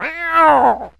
Meow.